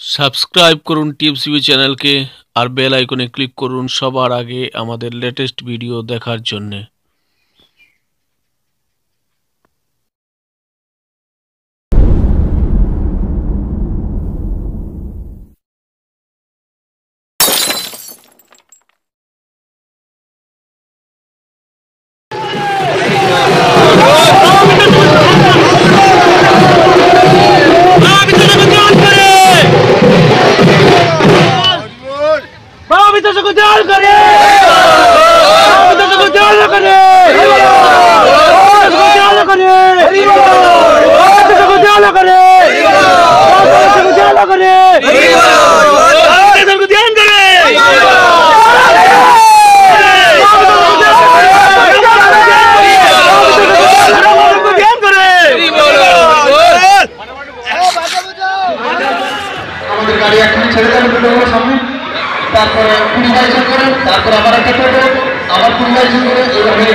Subscribe করুন টিপসিবি চ্যানেলকে আর bell আইকনে ক্লিক করুন সবার আগে আমাদের লেটেস্ট ভিডিও দেখার জন্যে। जल करे তারপরে কুড়ি বাইশন করে তারপর আবার একটা টোটো আবার কুড়ি বাইশন করে এইভাবে